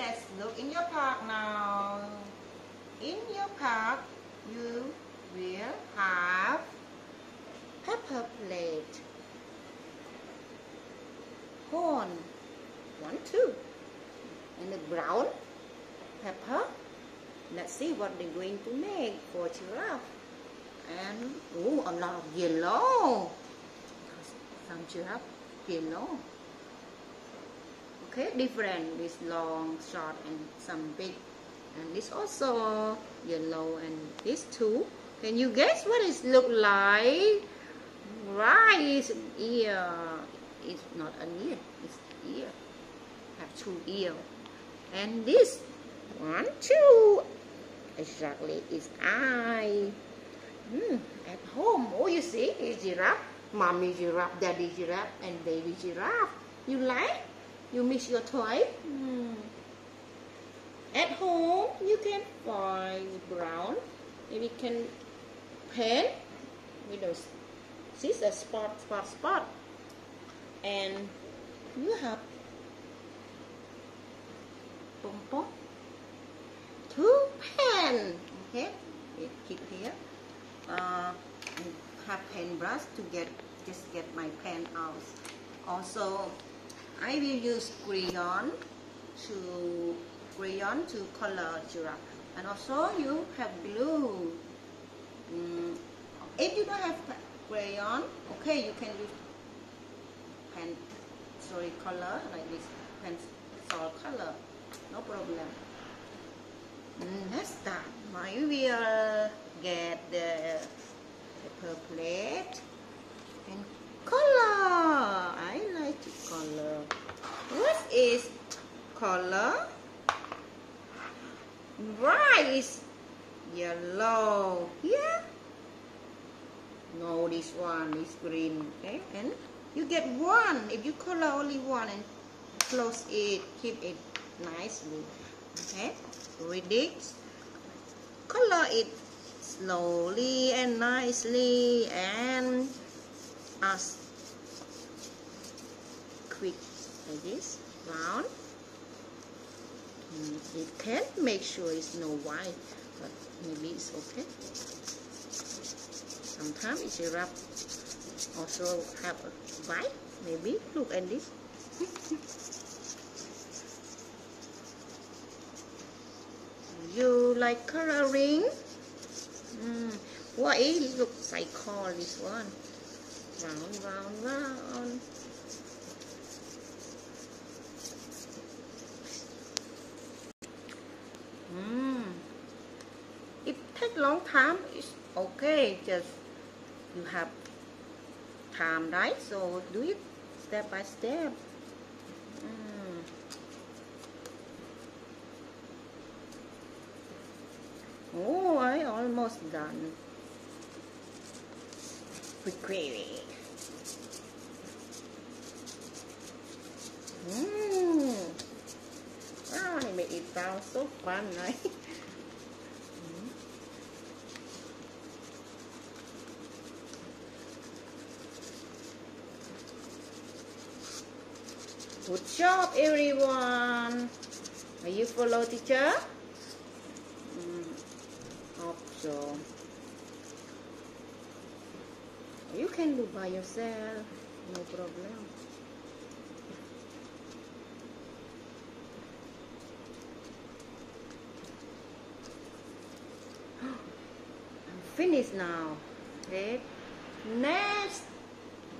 let's look in your park now. In your park, you will have pepper plate, corn, one, two, and the brown pepper. Let's see what they're going to make for giraffe. And oh, a lot of yellow. Some giraffe yellow. Okay, different. This long, short, and some big. And this also yellow, and this two. Can you guess what it look like? Right, it's ear. It's not an ear. It's ear. Have two ear. And this one, two. Exactly, it's eye. Mm, at home, oh, you see, it's giraffe. Mommy giraffe, daddy giraffe, and baby giraffe. You like? You miss your toy? Mm. At home, you can find brown. Maybe can paint with those see the spot, spot, spot. And you have pom pom two pen. Okay, it keep here. Uh, have pen brush to get just get my pen out. Also, I will use crayon to crayon to color giraffe. And also you have glue. Mm, if you don't have crayon, okay, you can use pen, sorry, color like this, pencil color, no problem. Mm, let's. I will get the paper plate color. I like to color. What is color? Rice. Yellow. Yeah. No, this one is green. Okay, and you get one. If you color only one and close it, keep it nicely. Okay, it. Color it slowly and nicely and as like this round. Mm, it can make sure it's no white but maybe it's okay. Sometimes it's a wrap also have a white maybe. Look at this you like coloring? Mm. what it looks like call this one. Round round round mm. It take long time it's okay just you have time right? So do it step by step. Mm. oh I almost done. Quickly mm. wow it made it sound so fun right Good job, everyone. Are you follow teacher? Mm, hope so. You can do by yourself, no problem. I'm finished now. Okay. Next,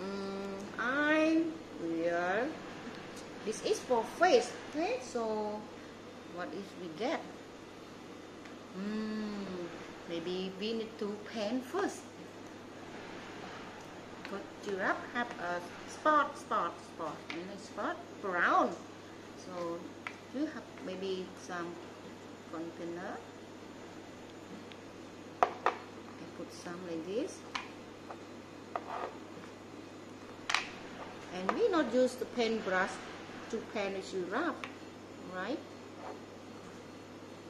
um, I will this is for face okay so what is we get? Mm, maybe we need to paint first. But giraffe have a spot spot spot? And a spot brown. So you have maybe some container? I put some like this. And we not use the paintbrush to paint a giraffe, right?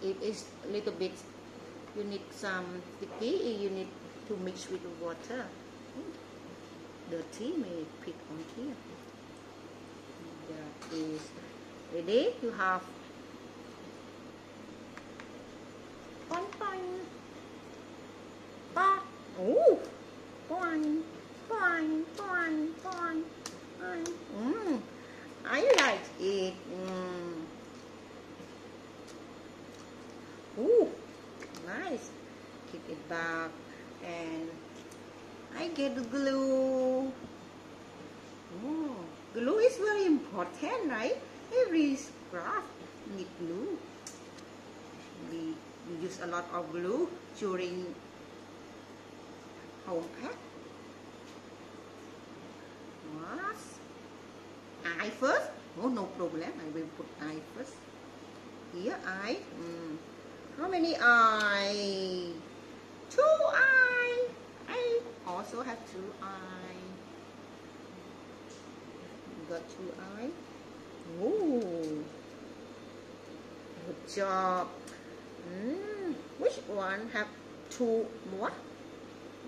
It is a little bit, you need some sticky, you need to mix with the water. Dirty may pick on here. There is ready. You have Boing, boing. Ba. Oh. Boing, boing, boing, boing, boing. Mm. I like it. Mm. Ooh, nice. Keep it back and I get glue. Oh, glue is very important, right? Every craft need glue. We, use a lot of glue during home pack. What? Eye first? Oh, no problem. I will put eye first. Here, eye. Mm. How many eye? Two eye. Also have two eye. Got two eye. Ooh. Good job. Mm. Which one have two more?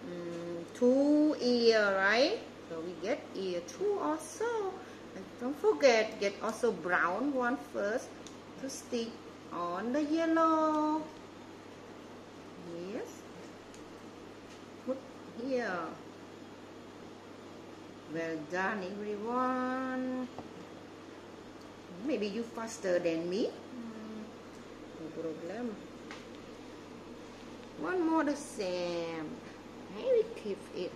Mm, two ear, right? So we get ear two also. And don't forget, get also brown one first to stick on the yellow. Yes. Put here. Well done, everyone. Maybe you faster than me. Hmm. No problem. One more the same. Maybe keep it.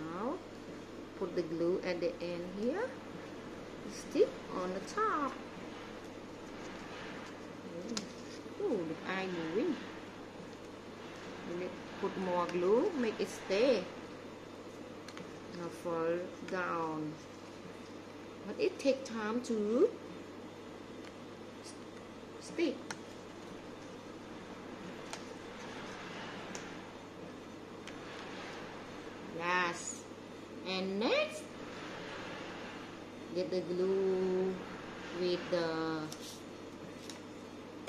Now, put the glue at the end here. Stick on the top. Oh, the eye moving. Put more glue, make it stay. Not fall down. But it take time to stick. Yes. And next, get the glue with the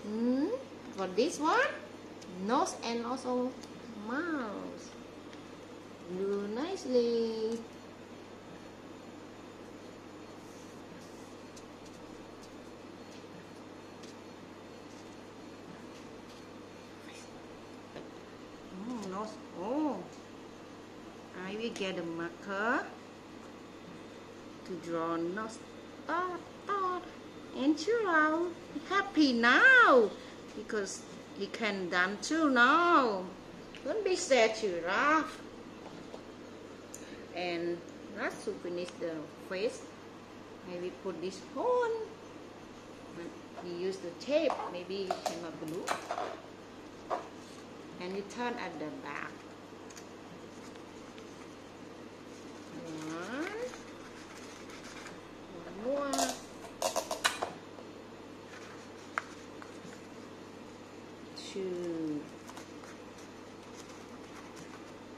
mm, for this one nose and also mouth glue nicely. Oh nose oh. I will get a marker to draw nose dot dot and Churro happy now because he can done too now. Don't be sad, giraffe. And last to finish the face, maybe put this on. You use the tape, maybe you cannot glue. And you turn at the back. Two.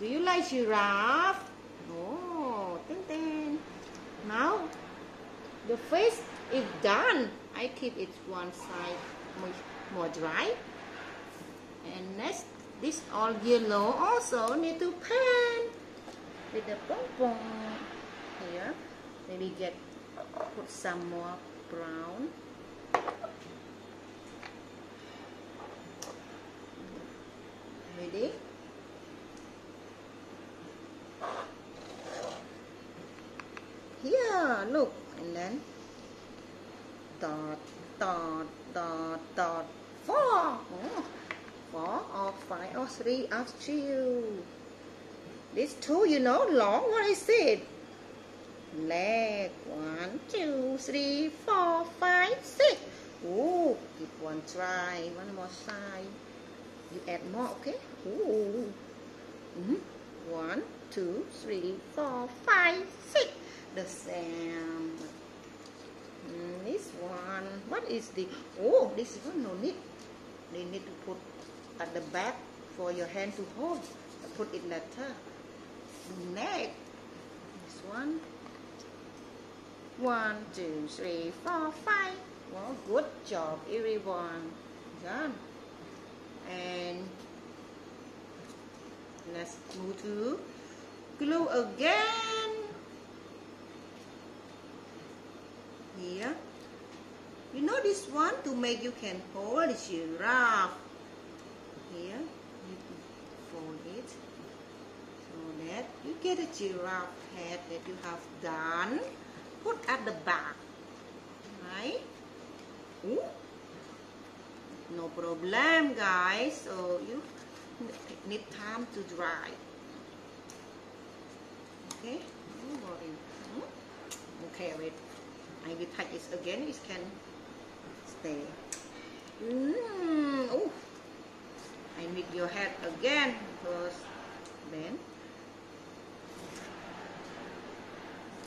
Do you like giraffe? Oh, ding ding. Now, the face is done. I keep it one side more, more dry. And next, this all yellow also need to paint with the pom pom here. Maybe get put some more brown. Ready? Here, look, and then dot, dot, dot, dot, four. Oh, four or five or three after you. This two, you know, long what I said. Leg, one, two, three, four, five, six. Oh, give one try, one more side. You add more, okay? Ooh. Mm -hmm. One, two, three, four, five, six. The same. Mm, this one. What is the? Oh, this one no need. They need to put at the back for your hand to hold. Put it later. Neck. This one. One, two, three, four, five. Well, good job, everyone. Done. And let's move to glue again. Here. You know this one to make you can hold giraffe. here you fold it you get a giraffe head that you have done. Put at the back. Right? Ooh. no problem guys. So you need time to dry. Okay? Don't worry. Okay wait I will touch it again it can stay. Mm. Ooh. I need your head again because then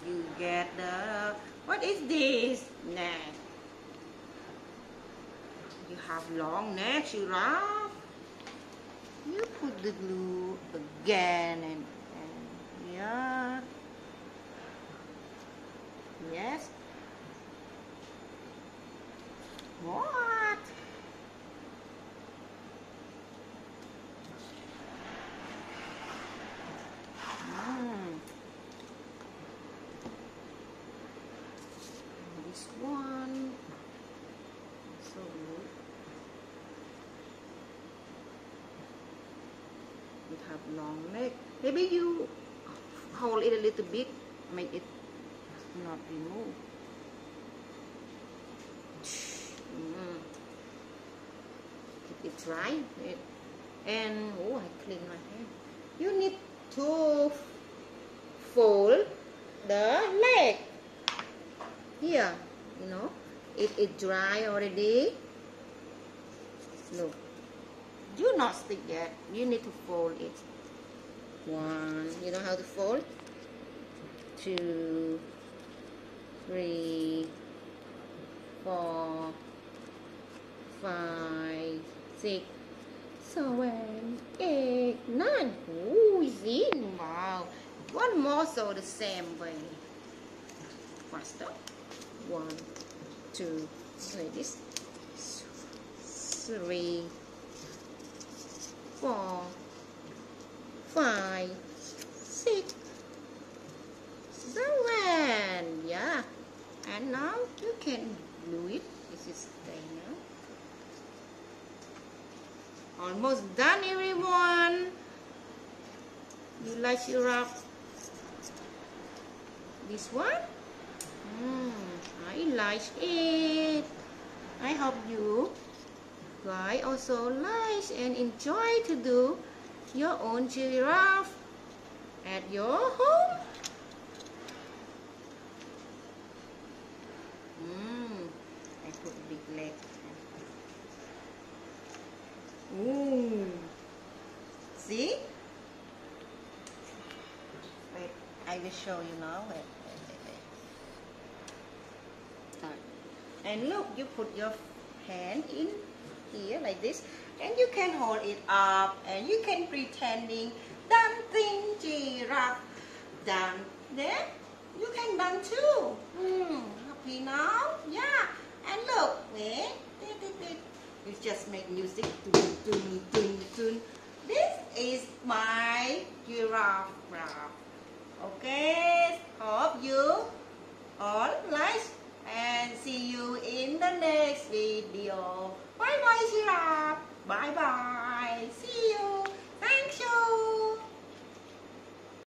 you get the what is this? Neck you have long neck giraffe you put the glue again and, and yeah. Yes. What mm. this one so good have long neck maybe you hold it a little bit make it not remove mm. keep it dry and oh I clean my hand you need to fold the leg. Here you know it it dry already. Look do not stick yet. You need to fold it. One. You know how to fold? Two. Three. Four. Five. Six. Seven. Eight. Nine. Ooh, easy wow. One more so the same way. Faster. One two like this. Three four five six. Seven yeah. And now you can glue it. This is stay almost done everyone. You like syrup this one? Mm, I like it. I hope you guys also like and enjoy to do your own giraffe at your home mm, I put big leg Ooh. See? Wait, I will show you now. Wait, wait, wait. And look, you put your hand in here like this, and you can hold it up, and you can pretending dancing giraffe. Done. Then you can dance too. Hmm, happy now? Yeah. And look, wait. You just make music. This is my